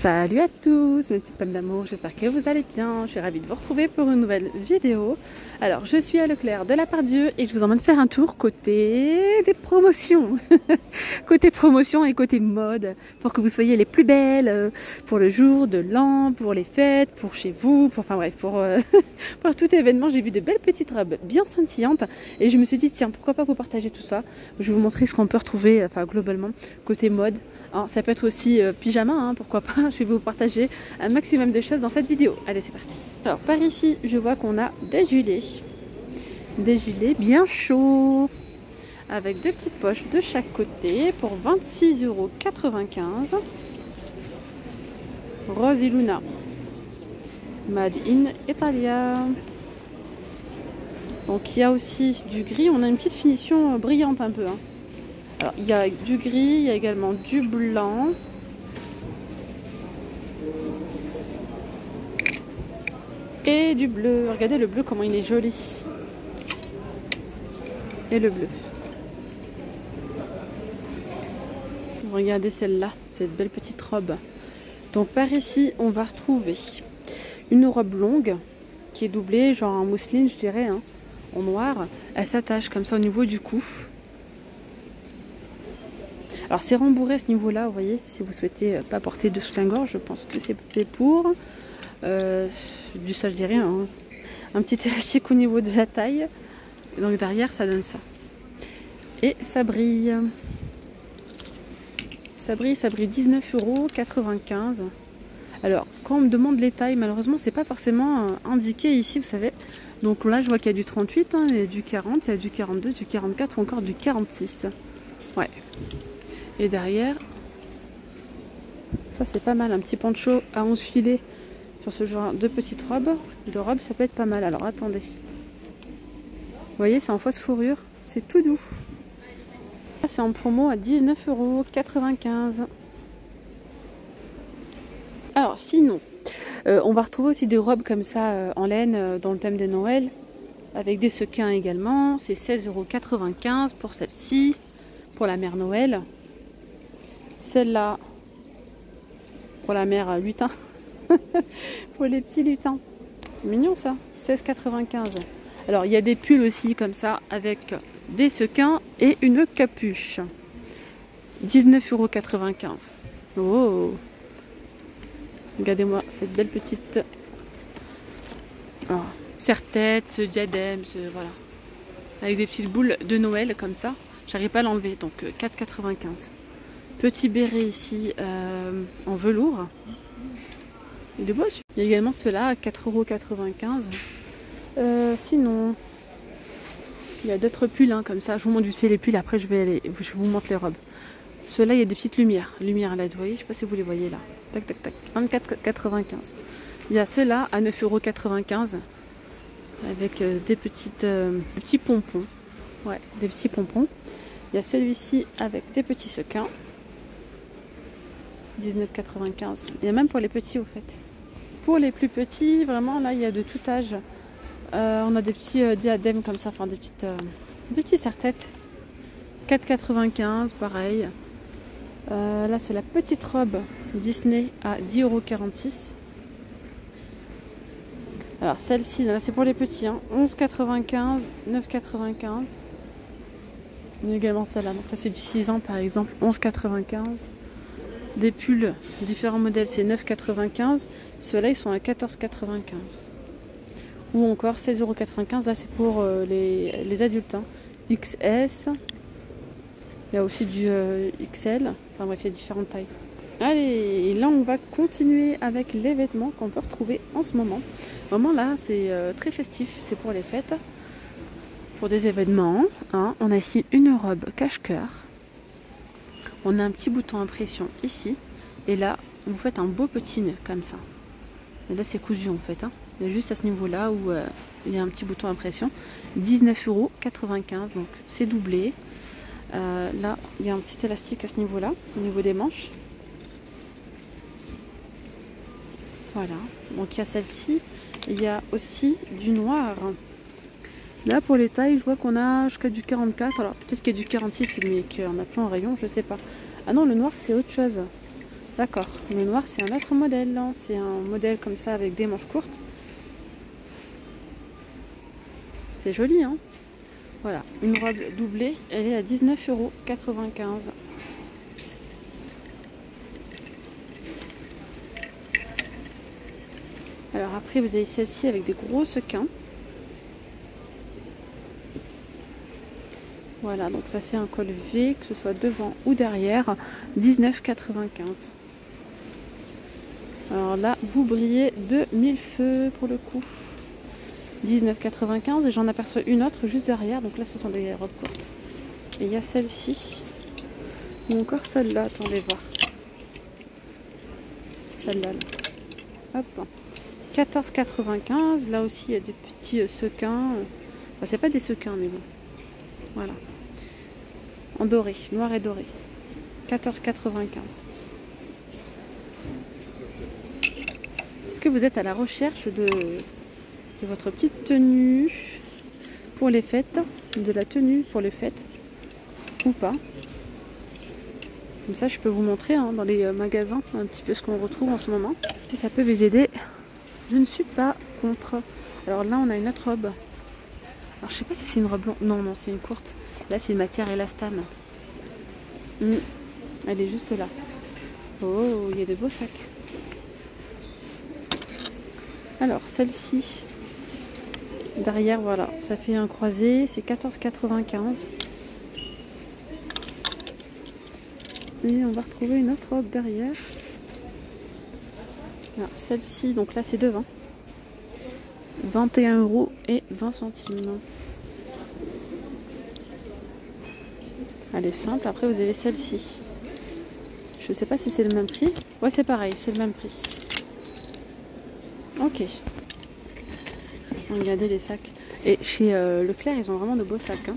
Salut à tous mes petites pommes d'amour, j'espère que vous allez bien. Je suis ravie de vous retrouver pour une nouvelle vidéo. Alors je suis à Leclerc de la part Dieu et je vous emmène faire un tour côté des promotions. côté promotion et côté mode pour que vous soyez les plus belles euh, pour le jour de l'an, pour les fêtes, pour chez vous, pour, enfin bref, pour, euh, pour tout événement. J'ai vu de belles petites robes bien scintillantes et je me suis dit tiens pourquoi pas vous partager tout ça? Je vais vous montrer ce qu'on peut retrouver enfin globalement côté mode. Alors, ça peut être aussi euh, pyjama, hein, pourquoi pas? Je vais vous partager un maximum de choses dans cette vidéo. Allez, c'est parti. Alors, par ici, je vois qu'on a des gilets. Des gilets bien chauds. Avec deux petites poches de chaque côté pour 26,95 euros. Rose Luna. Made in Italia. Donc il y a aussi du gris. On a une petite finition brillante un peu. Hein. Alors il y a du gris, il y a également du blanc. Et du bleu. Regardez le bleu, comment il est joli. Et le bleu. Regardez celle-là, cette belle petite robe. Donc par ici, on va retrouver une robe longue qui est doublée, genre en mousseline, je dirais, hein, en noir. Elle s'attache comme ça au niveau du cou. Alors c'est rembourré à ce niveau-là, vous voyez, si vous souhaitez pas porter de soutien-gorge, je pense que c'est fait pour. Euh, du ça je rien. Hein. Un petit élastique au niveau de la taille. Donc derrière ça donne ça. Et ça brille. Ça brille, ça brille 19,95€. Alors quand on me demande les tailles, malheureusement c'est pas forcément euh, indiqué ici, vous savez. Donc là je vois qu'il y a du 38, hein, il y a du 40, il y a du 42, du 44 ou encore du 46. Ouais. Et derrière, ça c'est pas mal, un petit poncho à 11 filets sur ce genre de petites robes. De robes, ça peut être pas mal. Alors attendez. Vous voyez, c'est en fausse fourrure. C'est tout doux. C'est en promo à 19,95€. Alors sinon, euh, on va retrouver aussi des robes comme ça euh, en laine euh, dans le thème de Noël. Avec des sequins également. C'est 16,95€ pour celle-ci. Pour la mère Noël. Celle-là. Pour la mère lutin. pour les petits lutins. C'est mignon ça. 16,95. Alors il y a des pulls aussi comme ça avec des sequins et une capuche. 19,95€. Oh Regardez-moi cette belle petite oh. serre-tête, ce diadème, ce, voilà. Avec des petites boules de Noël comme ça. J'arrive pas à l'enlever, donc 4,95. Petit béret ici euh, en velours. Il est beau Il y a également ceux-là à 4,95€. Euh, sinon, il y a d'autres pulls hein, comme ça. Je vous montre du fait les pulls, après je vais je vous montre les robes. Ceux-là, il y a des petites lumières. Lumière LED, vous voyez Je sais pas si vous les voyez là. Tac, tac, tac. 24,95. Il y a ceux-là à 9,95€ avec euh, des petites, euh, petits pompons. Ouais, des petits pompons. Il y a celui-ci avec des petits sequins. 19,95. Il y a même pour les petits au fait. Pour les plus petits, vraiment là il y a de tout âge. Euh, on a des petits euh, diadèmes comme ça, enfin des petites euh, des petits serre-têtes. 4,95 pareil. là c'est la petite robe Disney à 10,46€. Alors celle-ci, là c'est pour les petits, hein. 11,95, 9,95. Il y a également celle-là, donc là c'est du 6 ans par exemple, 11,95. Des pulls, différents modèles, c'est 9,95. Ceux-là, ils sont à 14,95. Ou encore 16,95€. Là, c'est pour euh, les, adultes. Hein. XS. Il y a aussi du euh, XL. Enfin bref, il y a différentes tailles. Allez, et là on va continuer avec les vêtements qu'on peut retrouver en ce moment. Vraiment là, c'est euh, très festif, c'est pour les fêtes, pour des événements. Hein. On a ici une robe cache-cœur on a un petit bouton impression ici. Et là, vous faites un beau petit nœud comme ça. Et là, c'est cousu en fait. Hein. Juste à ce niveau-là où euh, il y a un petit bouton impression. 19,95€, donc c'est doublé. Euh, là, il y a un petit élastique à ce niveau-là, au niveau des manches. Voilà. Donc il y a celle-ci. Il y a aussi du noir. Là, pour les tailles, je vois qu'on a jusqu'à du 44. Alors, peut-être qu'il y a du 46, mais qu'on a plein en rayon, je sais pas. Ah non, le noir, c'est autre chose. D'accord. Le noir, c'est un autre modèle. Hein. C'est un modèle comme ça avec des manches courtes. C'est joli, hein Voilà. Une robe doublée, elle est à 19,95 euros. Alors après, vous avez celle-ci avec des gros sequins. Voilà, donc ça fait un col V, que ce soit devant ou derrière, 19,95. Alors là, vous brillez de mille feux pour le coup. 19,95 et j'en aperçois une autre juste derrière. Donc là, ce sont des robes courtes. Et il y a celle-ci. Ou encore celle-là, attendez voir. Celle-là. Hop. 14,95. Là aussi, il y a des petits euh, sequins. Enfin, c'est pas des sequins, mais bon. Voilà en doré, noir et doré. 14,95. Est-ce que vous êtes à la recherche de, votre petite tenue pour les fêtes, de la tenue pour les fêtes ou pas? Comme ça, je peux vous montrer hein, dans les euh, magasins un petit peu ce qu'on retrouve en ce moment. Si ça peut vous aider, je ne suis pas contre. Alors là, on a une autre robe. Alors, je sais pas si c'est une robe longue. Non, non, c'est une courte. Là, c'est une matière élastane. Hmm. Elle est juste là. Oh, il y a de beaux sacs. Alors, celle-ci, derrière, voilà, ça fait un croisé, c'est 14,95. Et on va retrouver une autre robe derrière. Alors, celle-ci, donc là, c'est devant. 21 euros et 20 centimes. Elle est simple. Après, vous avez celle-ci. Je ne sais pas si c'est le même prix. Ouais, c'est pareil, c'est le même prix. Ok. Regardez les sacs. Et chez euh, Leclerc, ils ont vraiment de beaux sacs.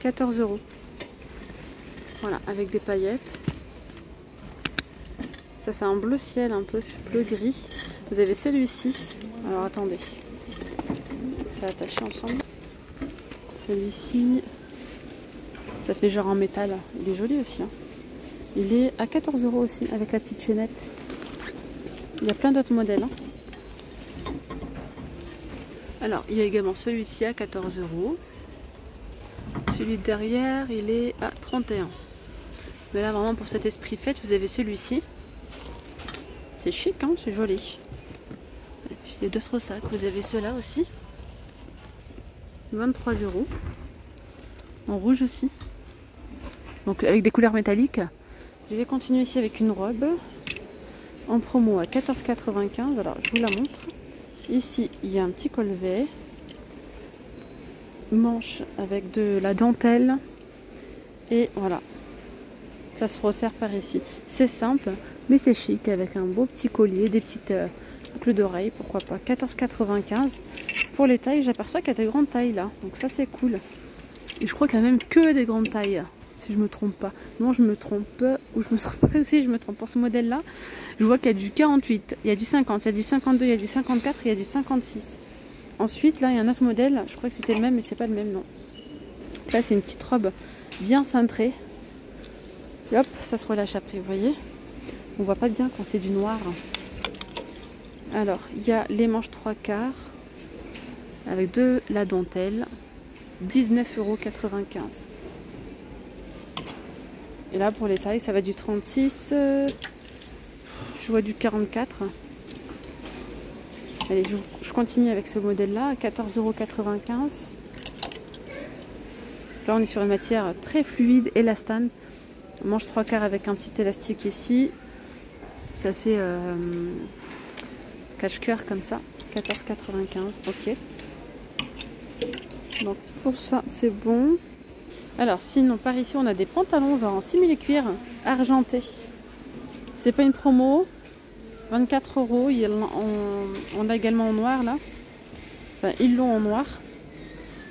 14 hein. euros. Voilà, avec des paillettes. Ça fait un bleu ciel, un peu bleu gris. Vous avez celui-ci. Alors attendez. C'est attaché ensemble. Celui-ci, ça fait genre en métal. Il est joli aussi. Hein. Il est à 14 euros aussi avec la petite chaînette. Il y a plein d'autres modèles. Hein. Alors, il y a également celui-ci à 14 euros. Celui derrière, il est à 31. Mais là, vraiment, pour cet esprit fête, vous avez celui-ci. C'est chic, hein c'est joli. A d'autres sacs. Vous avez ceux-là aussi. 23 euros. En rouge aussi donc avec des couleurs métalliques. Je vais continuer ici avec une robe en promo à 14,95. Alors je vous la montre. Ici il y a un petit colvet, manche avec de la dentelle et voilà. Ça se resserre par ici. C'est simple, mais c'est chic avec un beau petit collier, des petites euh, boucles d'oreilles, pourquoi pas. 14,95. Pour les tailles, j'aperçois qu'il y a des grandes tailles là, donc ça c'est cool. Et je crois qu'il n'y a même que des grandes tailles si je me trompe pas. Non, je me trompe ou je me trompe pas aussi, je me trompe. Pour ce modèle-là, je vois qu'il y a du 48, il y a du 50, il y a du 52, il y a du 54, il y a du 56. Ensuite, là, il y a un autre modèle. Je crois que c'était le même, mais c'est pas le même, non. Là, c'est une petite robe bien cintrée. hop, ça se relâche après, vous voyez. On voit pas bien quand c'est du noir. Alors, il y a les manches 3 quarts avec de la dentelle. 19,95 euros. Et là, pour les tailles, ça va du 36. Euh, je vois du 44. Allez, je, continue avec ce modèle-là, 14,95€. Là, on est sur une matière très fluide, élastane. Mange trois quarts avec un petit élastique ici. Ça fait euh, cache-cœur comme ça. 14,95€, ok. Donc pour ça, c'est bon. Alors sinon par ici on a des pantalons en simili cuir argenté. C'est pas une promo. 24 euros. On a également en noir là. Enfin ils l'ont en noir.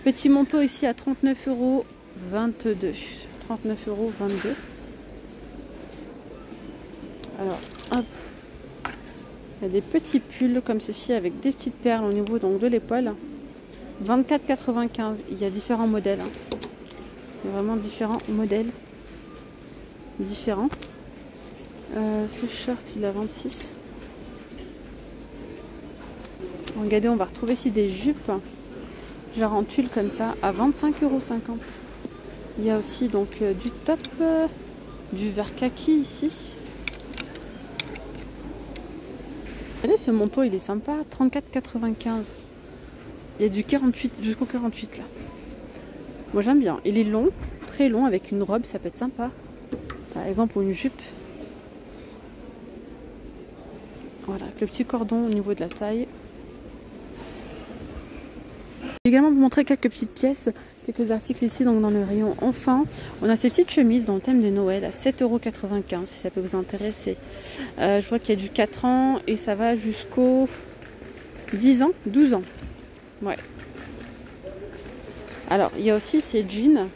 Petit manteau ici à 39 euros 22. 39 euros 22. Alors. Il y a des petits pulls comme ceci avec des petites perles au niveau donc, de l'épaule. 24,95. Il y a différents modèles. Hein vraiment différents modèles différents. Euh, ce short, il a 26. Regardez, on va retrouver ici des jupes, genre en tulle comme ça, à 25,50€. Il y a aussi donc euh, du top, euh, du vert kaki ici. Regardez, ce manteau, il est sympa, 34,95. Il y a du 48 jusqu'au 48 là. Moi j'aime bien. Il est long, très long, avec une robe, ça peut être sympa. Par exemple, ou une jupe. Voilà, avec le petit cordon au niveau de la taille. Je vais également vous montrer quelques petites pièces, quelques articles ici donc dans le rayon Enfin, On a ces petites chemises dans le thème de Noël à 7,95€ si ça peut vous intéresser. Euh, je vois qu'il y a du 4 ans et ça va jusqu'au 10 ans, 12 ans. Ouais. Alors, il y a aussi ces jeans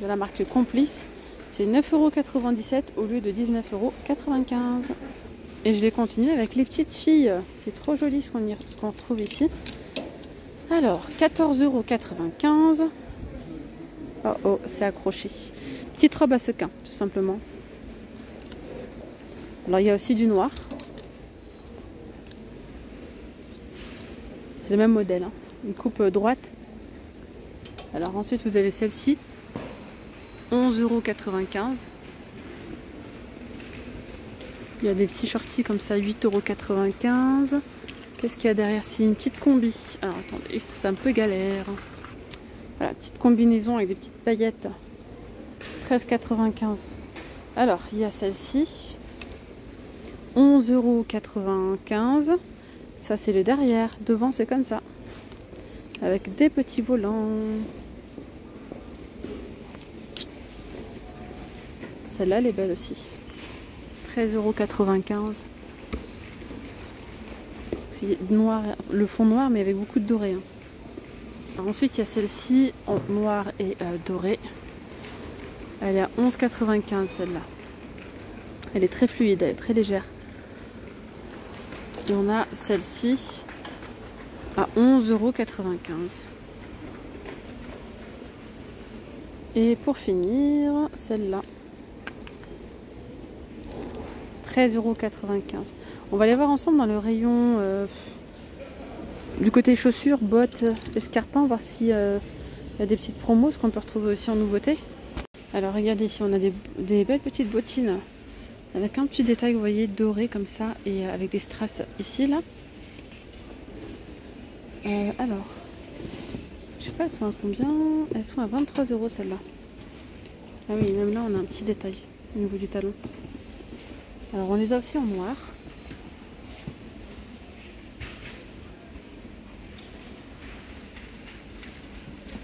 de la marque Complice. C'est 9,97€ au lieu de 19,95€. Et je vais continuer avec les petites filles. C'est trop joli ce qu'on retrouve ici. Alors, 14,95€. Oh oh, c'est accroché. Petite robe à sequin, tout simplement. Alors, il y a aussi du noir. C'est le même modèle. Hein. Une coupe droite. Alors, ensuite, vous avez celle-ci. 11,95€. Il y a des petits shorties comme ça, 8,95€. Qu'est-ce qu'il y a derrière? C'est une petite combi. Alors attendez, c'est un peu galère. Voilà, petite combinaison avec des petites paillettes. 13,95€. Alors, il y a celle-ci. 11,95€. Ça, c'est le derrière. Devant, c'est comme ça. Avec des petits volants. Celle-là, elle est belle aussi. 13,95€. C'est noir, le fond noir, mais avec beaucoup de doré. Hein. Ensuite, il y a celle-ci en noir et euh, doré. Elle est à 11,95€ celle-là. Elle est très fluide, elle est très légère. Et on a celle-ci à 11,95€. Et pour finir, celle-là 13,95€. On va aller voir ensemble dans le rayon euh, du côté chaussures, bottes, escarpins, voir s'il euh, y a des petites promos, ce qu'on peut retrouver aussi en nouveauté. Alors regardez ici, on a des, belles petites bottines avec un petit détail, vous voyez, doré comme ça et avec des strass ici, là. Euh, alors, je sais pas, elles sont à combien? Elles sont à 23 euros celles-là. Ah oui, même là, on a un petit détail au niveau du talon. Alors on les a aussi en noir.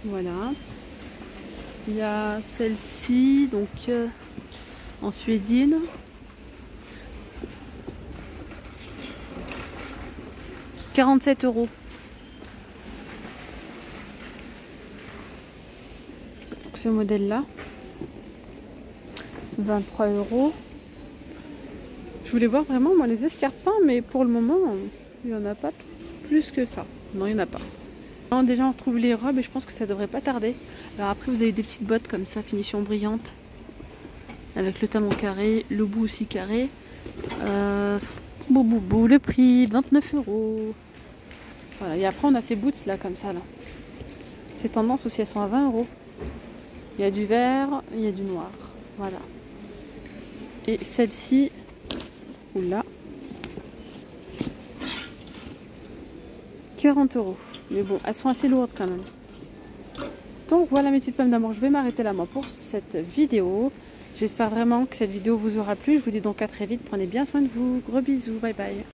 Voilà. Il y a celle-ci, donc euh, en suédine. « 47 euros. ce modèle-là. 23 euros. Je voulais voir vraiment moi les escarpins, mais pour le moment, il n'y en a pas plus que ça. Non, il n'y en a pas. Déjà, on retrouve les robes et je pense que ça devrait pas tarder. Alors après, vous avez des petites bottes comme ça, finition brillante. Avec le talon carré, le bout aussi carré. Euh, bou, bou, bou, le prix, 29 euros. Voilà, et après, on a ces boots là, comme ça. là. Ces tendances aussi, elles sont à 20 euros. Il y a du vert, il y a du noir. Voilà. Et celle-ci, là 40 euros. Mais bon, elles sont assez lourdes quand même. Donc voilà mes petites pommes d'amour, je vais m'arrêter là moi pour cette vidéo. J'espère vraiment que cette vidéo vous aura plu. Je vous dis donc à très vite. Prenez bien soin de vous. Gros bisous. Bye bye.